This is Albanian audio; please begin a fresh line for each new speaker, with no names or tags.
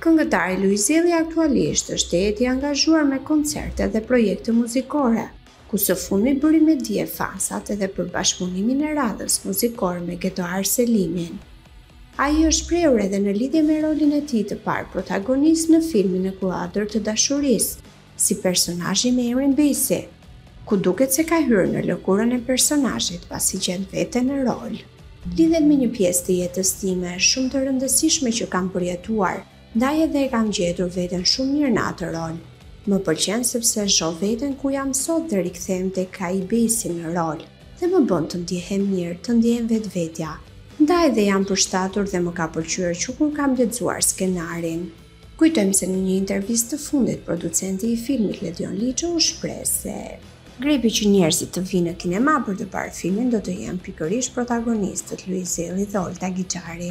Këngëtari Luiz Ejlli aktualisht është tejet i angazhuar me koncerte dhe projekte muzikore, ku së fundmi bëri me dije fansat edhe për bashkëpunimin e radhës muzikor me Getoar Selimin. Ai është shprehur edhe në lidhje me rolin e tij të parë protagonist në filmin Në kuadër të dashurisë, si personazhi me emrin Besi, ku duket se ka hyrë në lëkurën e personazhit pasi gjen veten në rol. Lidhet me një pjesë të jetës time shumë të rëndësishme që kam përjetuar, ndaj edhe e kam gjetur veten shumë mirë në atë rol. Më pëlqen sepse e shoh veten ku jam sot dhe rikthehem tek ai Besi në rol dhe më bën të ndjehem mirë, të ndjehem vetvetja. Ndaj dhe jam përshtatur dhe më ka pëlqyer që kur kam lexuar skenarin, Kujtojmë se në një intervistë të fundit producenti i filmit Ledion Liço u shpreh se grepi që njerëzit të vinë në kinema për të parë filmin do të jenë pikërisht protagonistët Luiz Ejlli dhe Olta Gixhari.